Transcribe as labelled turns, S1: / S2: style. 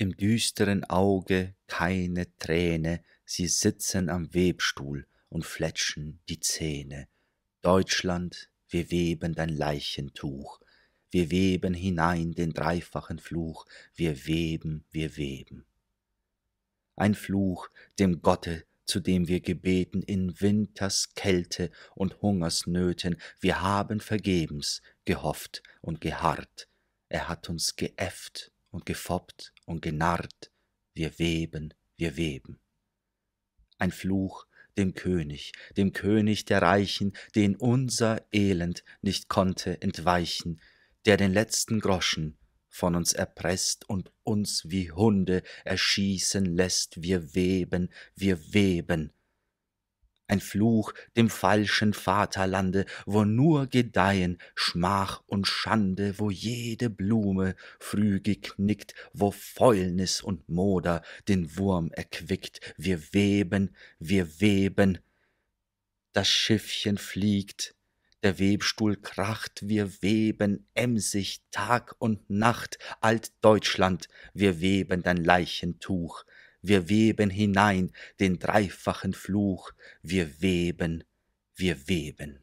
S1: Im düsteren Auge keine Träne, sie sitzen am Webstuhl und fletschen die Zähne. Deutschland, wir weben dein Leichentuch, wir weben hinein den dreifachen Fluch, wir weben, wir weben. Ein Fluch dem Gotte, zu dem wir gebeten in Winters Kälte und Hungersnöten, wir haben vergebens gehofft und geharrt, er hat uns geäfft und gefoppt und genarrt, wir weben, wir weben. Ein Fluch dem König, dem König der Reichen, den unser Elend nicht konnte entweichen, der den letzten Groschen von uns erpresst und uns wie Hunde erschießen lässt, wir weben, wir weben, ein Fluch dem falschen Vaterlande, wo nur gedeihen Schmach und Schande, wo jede Blume früh geknickt, wo Fäulnis und Moder den Wurm erquickt. Wir weben, wir weben. Das Schiffchen fliegt, der Webstuhl kracht, wir weben emsig Tag und Nacht, Altdeutschland, wir weben dein Leichentuch, wir weben hinein den dreifachen Fluch, wir weben, wir weben.